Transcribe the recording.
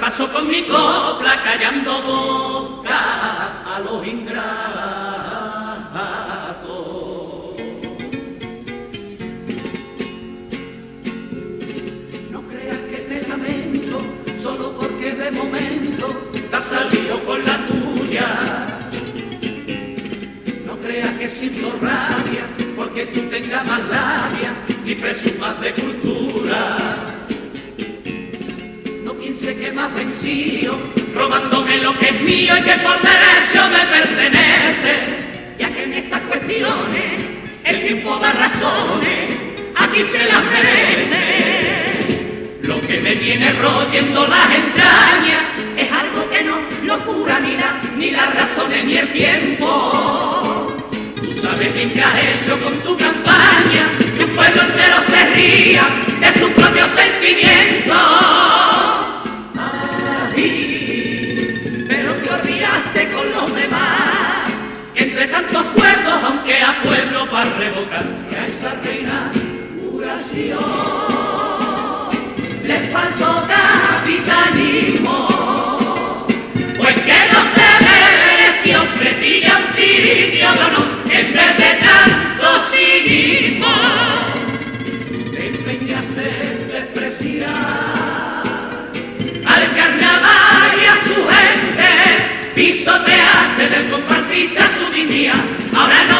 paso con mi copla callando boca a los ingratos. No creas que me lamento solo porque de momento te has salido con la tuya. No creas que siento rabia porque tú tengas más labia y presumas de cultura. No piense que me has vencido robándome lo que es mío y que por derecho me pertenece, ya que en estas cuestiones el tiempo da razones, aquí se las merece. Lo que me viene royendo las entrañas es algo que no lo cura ni la, ni las razones ni el tiempo. Tú sabes bien que has hecho con tu campaña que un pueblo entero se ría más revocar a esa pena curación. Le faltó capitanismo, pues que no se merece ofrecía un sitio de honor en vez de tanto cinismo. Te empeñaste despreciar al carnaval y a su gente, pisoteaste del comparsista su dignidad, ahora no